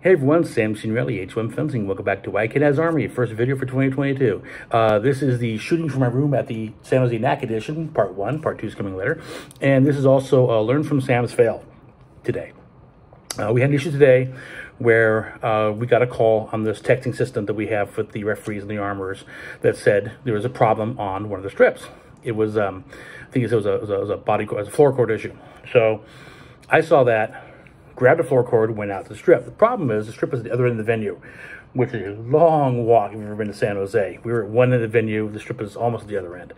Hey everyone, Sam Signorelli, H1 Fencing. Welcome back to White Has Armory, first video for 2022. Uh, this is the shooting from my room at the San Jose NAC edition, part one. Part two is coming later. And this is also uh, Learn from Sam's Fail today. Uh, we had an issue today where uh, we got a call on this texting system that we have with the referees and the armors that said there was a problem on one of the strips. It was, um, I think it was a, it was a, it was a body, it was a floor cord issue. So I saw that grabbed a floor cord, went out to the strip. The problem is the strip is the other end of the venue, which is a long walk if you've ever been to San Jose. We were at one end of the venue, the strip is almost at the other end.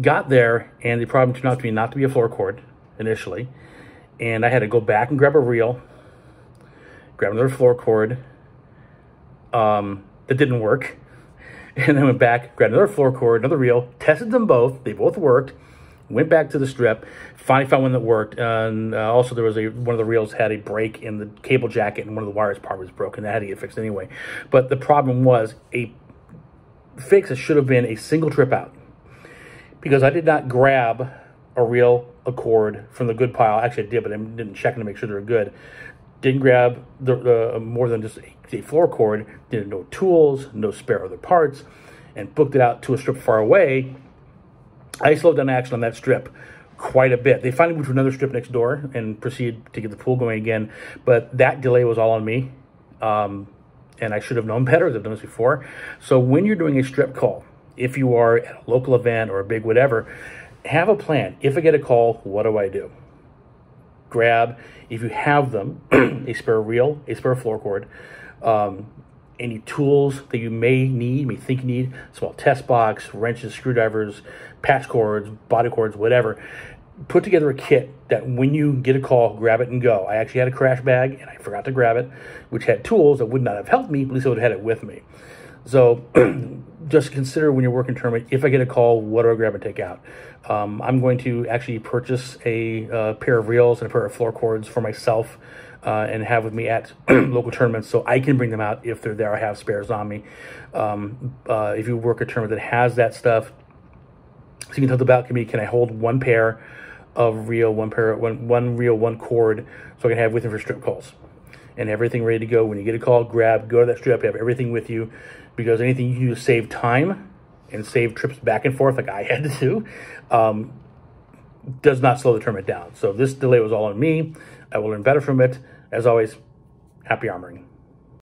Got there, and the problem turned out to be not to be a floor cord initially, and I had to go back and grab a reel, grab another floor cord um, that didn't work, and then went back, grabbed another floor cord, another reel, tested them both, they both worked, went back to the strip, finally found one that worked, and uh, also there was a one of the reels had a break in the cable jacket, and one of the wires part was broken. That had to get fixed anyway. But the problem was a fix that should have been a single trip out because I did not grab a reel, a cord from the good pile. Actually, I did, but I didn't check them to make sure they were good. Didn't grab the, uh, more than just a, a floor cord. Didn't no tools, no spare other parts, and booked it out to a strip far away I slowed down action on that strip quite a bit. They finally moved to another strip next door and proceeded to get the pool going again. But that delay was all on me. Um, and I should have known better. I've done this before. So when you're doing a strip call, if you are at a local event or a big whatever, have a plan. If I get a call, what do I do? Grab, if you have them, a spare reel, a spare floor cord, um, any tools that you may need, may think you need, small test box, wrenches, screwdrivers, patch cords, body cords, whatever. Put together a kit that when you get a call, grab it and go. I actually had a crash bag and I forgot to grab it, which had tools that would not have helped me, but at least I would have had it with me. So just consider when you're working tournament, if I get a call, what do I grab and take out? Um, I'm going to actually purchase a uh, pair of reels and a pair of floor cords for myself uh, and have with me at local tournaments so I can bring them out if they're there. I have spares on me. Um, uh, if you work a tournament that has that stuff, so you can tell the me, can I hold one pair of reel, one pair, one, one reel, one cord, so I can have with me for strip calls. And everything ready to go. When you get a call, grab, go to that strip, have everything with you, because anything you do to save time and save trips back and forth like I had to do, um, does not slow the tournament down. So this delay was all on me. I will learn better from it. As always, happy armoring.